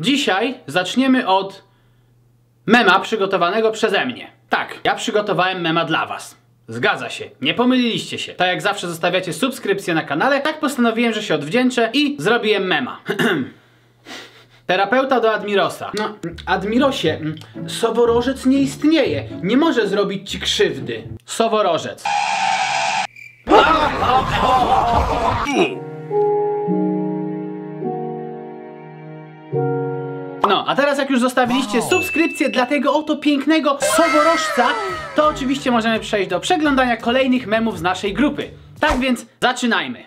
Dzisiaj zaczniemy od mema przygotowanego przeze mnie. Tak, ja przygotowałem mema dla was. Zgadza się, nie pomyliliście się. Tak jak zawsze zostawiacie subskrypcję na kanale, tak postanowiłem, że się odwdzięczę i zrobiłem mema. Terapeuta do Admirosa. No, Admirosie, mm, Soworożec nie istnieje. Nie może zrobić ci krzywdy. Soworożec. No, a teraz jak już zostawiliście subskrypcję dla tego oto pięknego soworożca, to oczywiście możemy przejść do przeglądania kolejnych memów z naszej grupy. Tak więc zaczynajmy.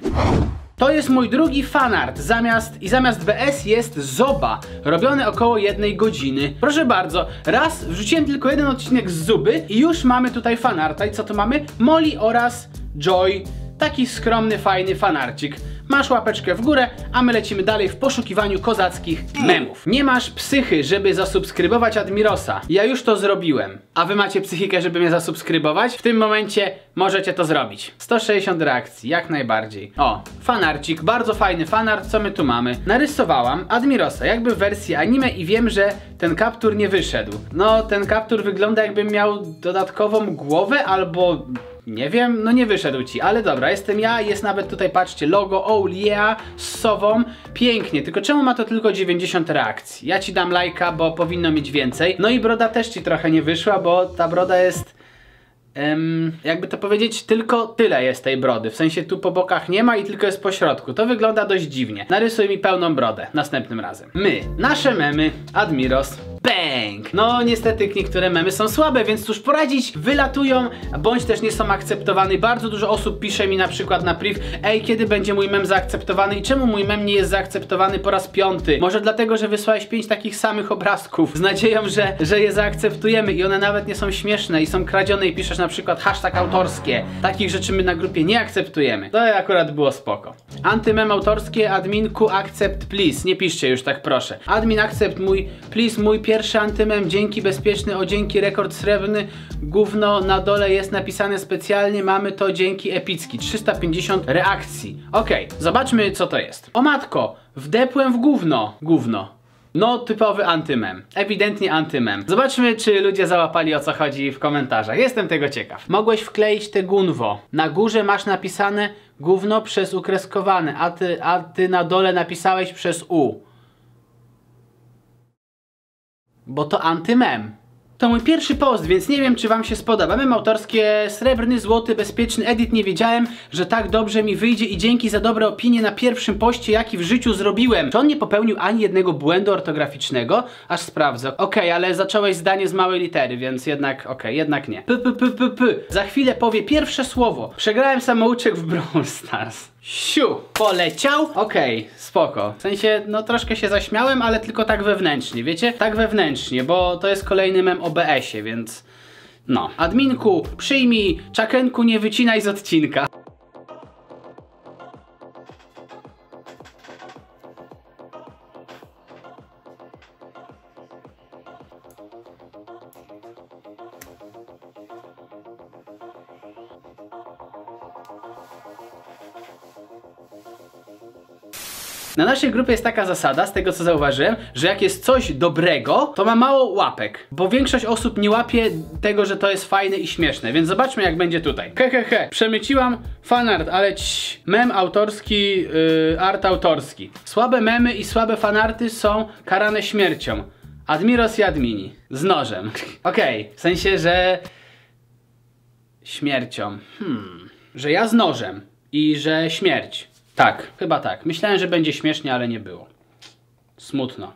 To jest mój drugi fanart. Zamiast, I zamiast BS jest Zoba, robiony około jednej godziny. Proszę bardzo, raz wrzuciłem tylko jeden odcinek z Zuby i już mamy tutaj fanarta. I co tu mamy? Molly oraz Joy. Taki skromny, fajny fanarcik. Masz łapeczkę w górę, a my lecimy dalej w poszukiwaniu kozackich memów. Nie masz psychy, żeby zasubskrybować Admirosa. Ja już to zrobiłem. A wy macie psychikę, żeby mnie zasubskrybować? W tym momencie możecie to zrobić. 160 reakcji, jak najbardziej. O, fanarcik, bardzo fajny fanart, co my tu mamy? Narysowałam Admirosa, jakby w wersji anime i wiem, że ten kaptur nie wyszedł. No, ten kaptur wygląda jakbym miał dodatkową głowę albo nie wiem, no nie wyszedł ci, ale dobra, jestem ja, jest nawet tutaj, patrzcie, logo Oh Yeah z sową, pięknie, tylko czemu ma to tylko 90 reakcji? Ja ci dam lajka, bo powinno mieć więcej. No i broda też ci trochę nie wyszła, bo ta broda jest... Jakby to powiedzieć, tylko tyle jest tej brody. W sensie tu po bokach nie ma i tylko jest po środku. To wygląda dość dziwnie. Narysuj mi pełną brodę następnym razem. My, nasze memy, Admiros, Bang! No niestety niektóre memy są słabe, więc cóż poradzić, wylatują, bądź też nie są akceptowane. Bardzo dużo osób pisze mi na przykład na priv, ej, kiedy będzie mój mem zaakceptowany i czemu mój mem nie jest zaakceptowany po raz piąty? Może dlatego, że wysłałeś pięć takich samych obrazków z nadzieją, że, że je zaakceptujemy i one nawet nie są śmieszne i są kradzione i piszesz na przykład hashtag autorskie. Takich rzeczy my na grupie nie akceptujemy. To akurat było spoko. Antymem autorskie, adminku accept please. Nie piszcie już tak proszę. Admin accept mój, please mój pierwszy antymem, dzięki bezpieczny, o dzięki rekord srebrny, gówno na dole jest napisane specjalnie, mamy to dzięki epicki, 350 reakcji. Okej, okay, zobaczmy co to jest. O matko, wdepłem w gówno, gówno. No, typowy antymem. Ewidentnie antymem. Zobaczmy, czy ludzie załapali o co chodzi w komentarzach. Jestem tego ciekaw. Mogłeś wkleić te gunwo. Na górze masz napisane gówno przez ukreskowane, a ty, a ty na dole napisałeś przez U. Bo to antymem. To mój pierwszy post, więc nie wiem czy wam się spodoba. Mem autorskie, srebrny, złoty, bezpieczny edit. Nie wiedziałem, że tak dobrze mi wyjdzie i dzięki za dobre opinie na pierwszym poście, jaki w życiu zrobiłem. Czy on nie popełnił ani jednego błędu ortograficznego? Aż sprawdzę. Okej, okay, ale zacząłeś zdanie z małej litery, więc jednak, okej, okay, jednak nie. P, p, p, p, p. Za chwilę powie pierwsze słowo. Przegrałem samouczek w Brawl Stars. Siu, poleciał? Okej, okay, spoko. W sensie, no troszkę się zaśmiałem, ale tylko tak wewnętrznie, wiecie? Tak wewnętrznie, bo to jest kolejny mem o BS-ie, więc... No. Adminku, przyjmij, czakenku nie wycinaj z odcinka. Na naszej grupie jest taka zasada, z tego co zauważyłem, że jak jest coś dobrego, to ma mało łapek, bo większość osób nie łapie tego, że to jest fajne i śmieszne, więc zobaczmy jak będzie tutaj. Hehehe, he, he. przemyciłam fanart, ale cii, mem autorski, yy, art autorski. Słabe memy i słabe fanarty są karane śmiercią. Admiros i admini. Z nożem. Okej, okay, w sensie, że... Śmiercią. Hmm. Że ja z nożem. I że śmierć. Tak, chyba tak. Myślałem, że będzie śmiesznie, ale nie było. Smutno.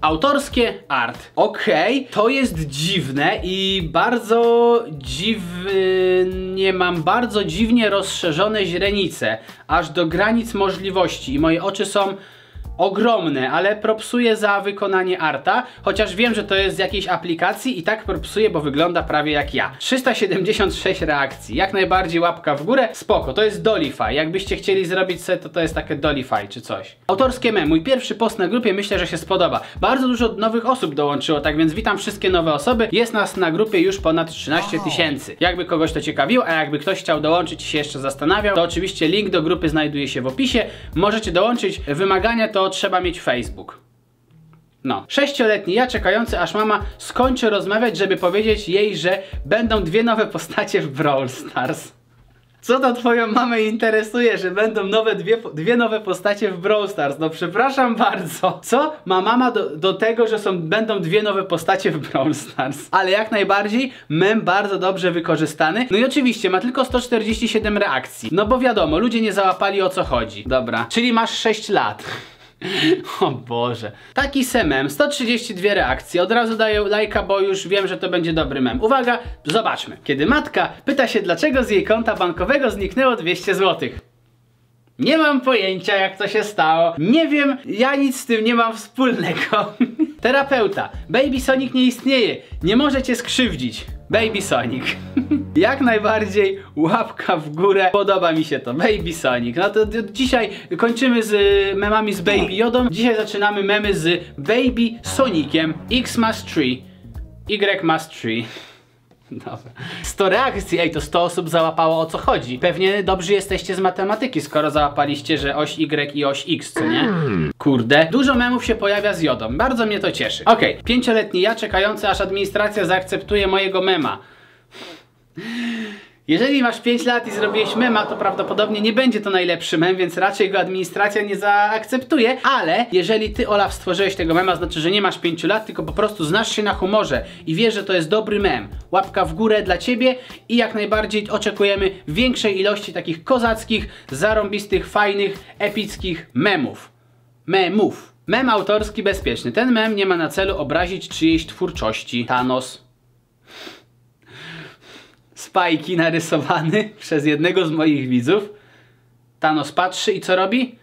Autorskie art. Okej, okay, to jest dziwne i bardzo dziwnie, mam bardzo dziwnie rozszerzone źrenice, aż do granic możliwości i moje oczy są ogromne, ale propsuję za wykonanie arta, chociaż wiem, że to jest z jakiejś aplikacji i tak propsuję, bo wygląda prawie jak ja. 376 reakcji, jak najbardziej łapka w górę, spoko, to jest Dolify, jakbyście chcieli zrobić sobie, to to jest takie Dolify czy coś. Autorskie mem, mój pierwszy post na grupie, myślę, że się spodoba. Bardzo dużo nowych osób dołączyło, tak więc witam wszystkie nowe osoby, jest nas na grupie już ponad 13 tysięcy. Jakby kogoś to ciekawiło, a jakby ktoś chciał dołączyć i się jeszcze zastanawiał, to oczywiście link do grupy znajduje się w opisie, możecie dołączyć, wymagania to trzeba mieć Facebook. No, sześcioletni ja czekający aż mama skończy rozmawiać, żeby powiedzieć jej, że będą dwie nowe postacie w Brawl Stars. Co to twoją mamę interesuje, że będą nowe dwie, dwie nowe postacie w Brawl Stars? No przepraszam bardzo. Co ma mama do, do tego, że są, będą dwie nowe postacie w Brawl Stars? Ale jak najbardziej, mem bardzo dobrze wykorzystany. No i oczywiście ma tylko 147 reakcji. No bo wiadomo, ludzie nie załapali o co chodzi. Dobra, czyli masz 6 lat. O Boże. Taki semem, 132 reakcje. Od razu daję lajka, bo już wiem, że to będzie dobry mem. Uwaga, zobaczmy. Kiedy matka pyta się, dlaczego z jej konta bankowego zniknęło 200 zł. Nie mam pojęcia, jak to się stało. Nie wiem, ja nic z tym nie mam wspólnego. Terapeuta. Baby Sonic nie istnieje. Nie możecie skrzywdzić. Baby Sonic. Jak najbardziej łapka w górę. Podoba mi się to. Baby Sonic. No to, dzisiaj kończymy z y, memami z Baby Jodą. Dzisiaj zaczynamy memy z Baby Soniciem. X masz 3. Y masz 3. Dobra. 100 reakcji, ej, to 100 osób załapało o co chodzi. Pewnie dobrzy jesteście z matematyki, skoro załapaliście, że oś Y i oś X, co nie? Kurde. Dużo memów się pojawia z jodą, bardzo mnie to cieszy. Okej, okay. pięcioletni ja czekający, aż administracja zaakceptuje mojego mema. Jeżeli masz 5 lat i zrobiłeś mema, to prawdopodobnie nie będzie to najlepszy mem, więc raczej go administracja nie zaakceptuje, ale jeżeli ty Olaf stworzyłeś tego mema, znaczy, że nie masz 5 lat, tylko po prostu znasz się na humorze i wiesz, że to jest dobry mem. Łapka w górę dla ciebie i jak najbardziej oczekujemy większej ilości takich kozackich, zarąbistych, fajnych, epickich memów. Memów. Mem autorski bezpieczny. Ten mem nie ma na celu obrazić czyjejś twórczości. Thanos spajki narysowany przez jednego z moich widzów. Thanos patrzy i co robi?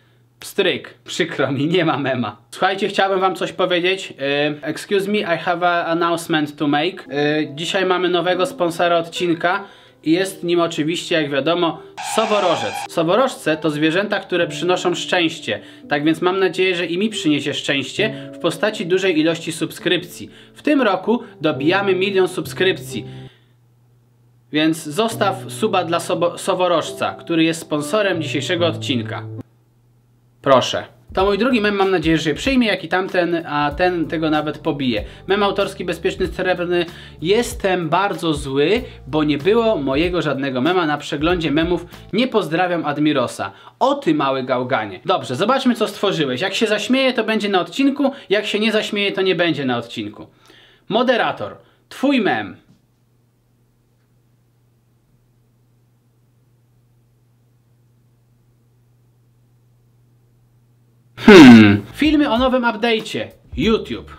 Stryk. Przykro mi, nie ma mema. Słuchajcie, chciałbym wam coś powiedzieć. Uh, excuse me, I have an announcement to make. Uh, dzisiaj mamy nowego sponsora odcinka i jest nim oczywiście, jak wiadomo, soworożec. Soworożce to zwierzęta, które przynoszą szczęście. Tak więc mam nadzieję, że i mi przyniesie szczęście w postaci dużej ilości subskrypcji. W tym roku dobijamy milion subskrypcji. Więc zostaw suba dla Soworożca, który jest sponsorem dzisiejszego odcinka. Proszę. To mój drugi mem, mam nadzieję, że je przyjmie, jak i tamten, a ten tego nawet pobije. Mem autorski bezpieczny srebrny. Jestem bardzo zły, bo nie było mojego żadnego mema na przeglądzie memów. Nie pozdrawiam Admirosa. O ty mały gałganie. Dobrze, zobaczmy co stworzyłeś. Jak się zaśmieje, to będzie na odcinku. Jak się nie zaśmieje, to nie będzie na odcinku. Moderator. Twój mem. Hmm. Filmy o nowym update'cie. YouTube.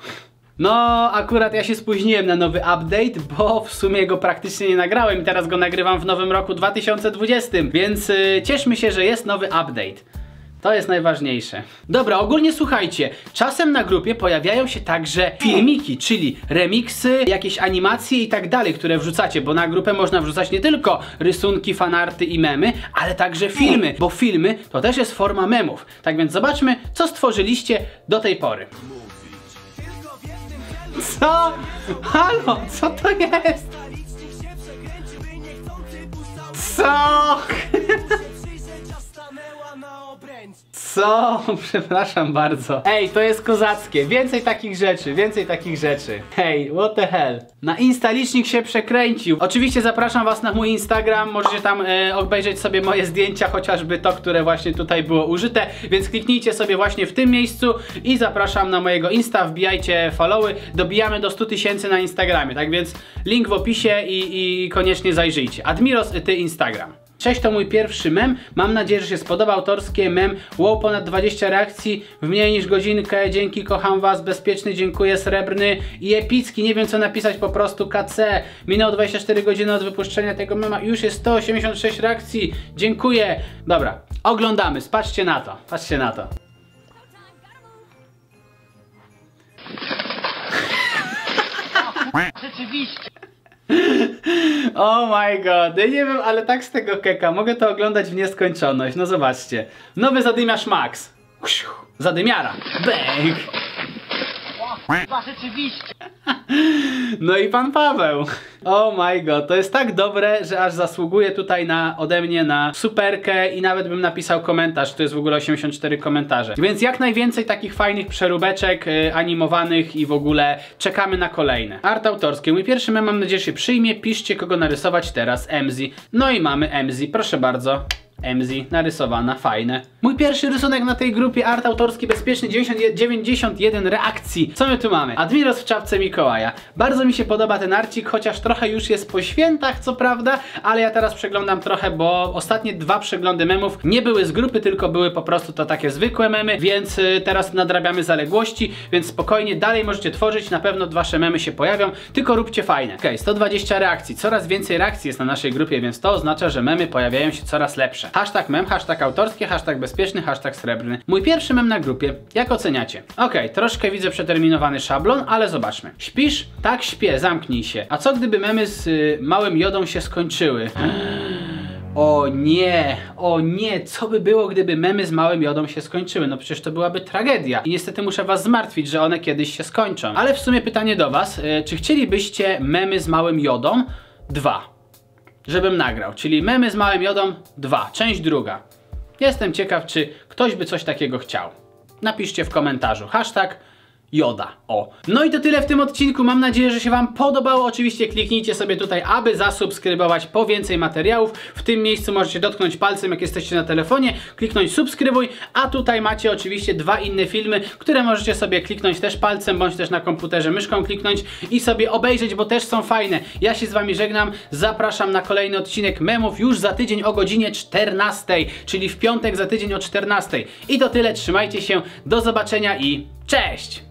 No, akurat ja się spóźniłem na nowy update, bo w sumie go praktycznie nie nagrałem i teraz go nagrywam w nowym roku 2020, więc yy, cieszmy się, że jest nowy update. To jest najważniejsze. Dobra, ogólnie słuchajcie, czasem na grupie pojawiają się także filmiki, czyli remiksy, jakieś animacje i tak dalej, które wrzucacie, bo na grupę można wrzucać nie tylko rysunki, fanarty i memy, ale także filmy, bo filmy to też jest forma memów. Tak więc zobaczmy, co stworzyliście do tej pory. Co? Halo, co to jest? Co? Co? Przepraszam bardzo. Ej, to jest kozackie. Więcej takich rzeczy, więcej takich rzeczy. Hej, what the hell. Na Insta licznik się przekręcił. Oczywiście zapraszam was na mój Instagram. Możecie tam e, obejrzeć sobie moje zdjęcia, chociażby to, które właśnie tutaj było użyte. Więc kliknijcie sobie właśnie w tym miejscu i zapraszam na mojego Insta. Wbijajcie followy. Dobijamy do 100 tysięcy na Instagramie. Tak więc link w opisie i, i koniecznie zajrzyjcie. Admiros, ty Instagram. Cześć, to mój pierwszy mem. Mam nadzieję, że się spodoba autorskie mem. Wow, ponad 20 reakcji w mniej niż godzinkę. Dzięki, kocham was. Bezpieczny, dziękuję, srebrny i epicki. Nie wiem co napisać, po prostu KC. Minęło 24 godziny od wypuszczenia tego mema. Już jest 186 reakcji. Dziękuję. Dobra, oglądamy. Spatrzcie na to. Patrzcie na to. Rzeczywiście. Oh my god, nie wiem, ale tak z tego keka, mogę to oglądać w nieskończoność, no zobaczcie. Nowy zadymiarz Max. Zadymiara. Bang. Kurwa, rzeczywiście. No i pan Paweł. Oh my god, to jest tak dobre, że aż zasługuje tutaj na ode mnie na superkę i nawet bym napisał komentarz. To jest w ogóle 84 komentarze. Więc jak najwięcej takich fajnych przeróbeczek y, animowanych i w ogóle czekamy na kolejne. Art autorskie. Mój pierwszy mem mam nadzieję się przyjmie. Piszcie kogo narysować teraz. Emzy. No i mamy Emzy. Proszę bardzo. Emzy, narysowana, fajne. Mój pierwszy rysunek na tej grupie art autorski bezpieczny 90, 91 reakcji. Co my tu mamy? Admiros w czapce Mikołaja. Bardzo mi się podoba ten arcik, chociaż trochę już jest po świętach, co prawda, ale ja teraz przeglądam trochę, bo ostatnie dwa przeglądy memów nie były z grupy, tylko były po prostu to takie zwykłe memy, więc y, teraz nadrabiamy zaległości, więc spokojnie dalej możecie tworzyć, na pewno wasze memy się pojawią, tylko róbcie fajne. Ok, 120 reakcji, coraz więcej reakcji jest na naszej grupie, więc to oznacza, że memy pojawiają się coraz lepsze. Hashtag mem, hashtag autorskie, hashtag bezpieczny, hashtag srebrny. Mój pierwszy mem na grupie. Jak oceniacie? Okej, troszkę widzę przeterminowany szablon, ale zobaczmy. Śpisz? Tak, śpię, zamknij się. A co gdyby memy z y, małym jodą się skończyły? O nie, o nie, co by było, gdyby memy z małym jodą się skończyły? No przecież to byłaby tragedia. I niestety muszę was zmartwić, że one kiedyś się skończą. Ale w sumie pytanie do was, y, czy chcielibyście memy z małym jodą? Dwa żebym nagrał, czyli memy z małym jodą 2, część druga. Jestem ciekaw, czy ktoś by coś takiego chciał. Napiszcie w komentarzu hashtag Joda. O. No i to tyle w tym odcinku. Mam nadzieję, że się Wam podobało. Oczywiście kliknijcie sobie tutaj, aby zasubskrybować po więcej materiałów. W tym miejscu możecie dotknąć palcem, jak jesteście na telefonie, kliknąć subskrybuj, a tutaj macie oczywiście dwa inne filmy, które możecie sobie kliknąć też palcem, bądź też na komputerze myszką kliknąć i sobie obejrzeć, bo też są fajne. Ja się z Wami żegnam. Zapraszam na kolejny odcinek memów już za tydzień o godzinie 14, czyli w piątek za tydzień o 14. I to tyle. Trzymajcie się. Do zobaczenia i cześć!